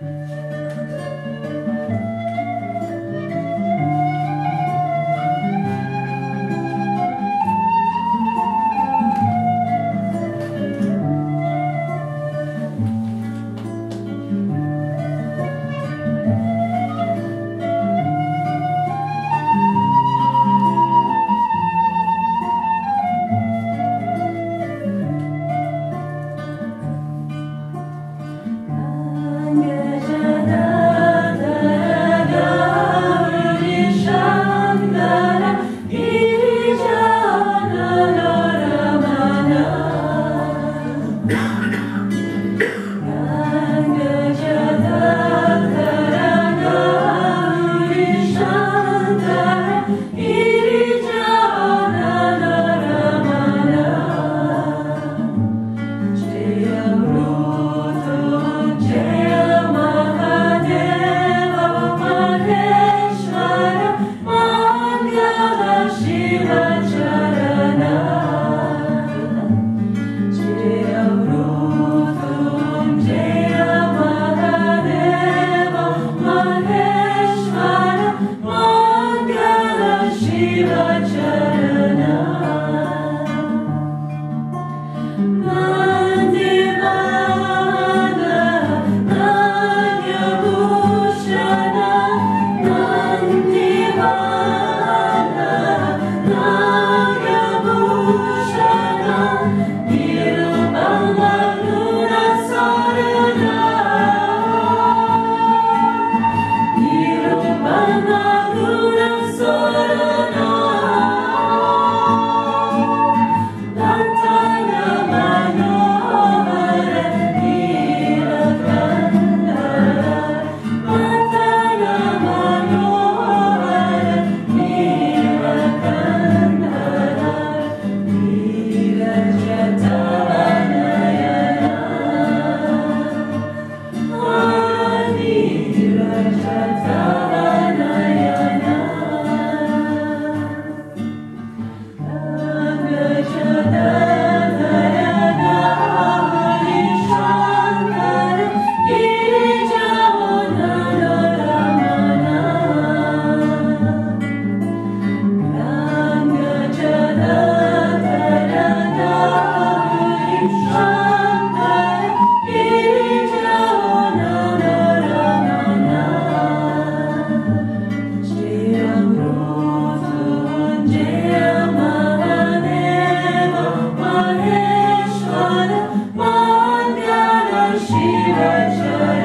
Música Shiva Charanam. Shiva Jaya.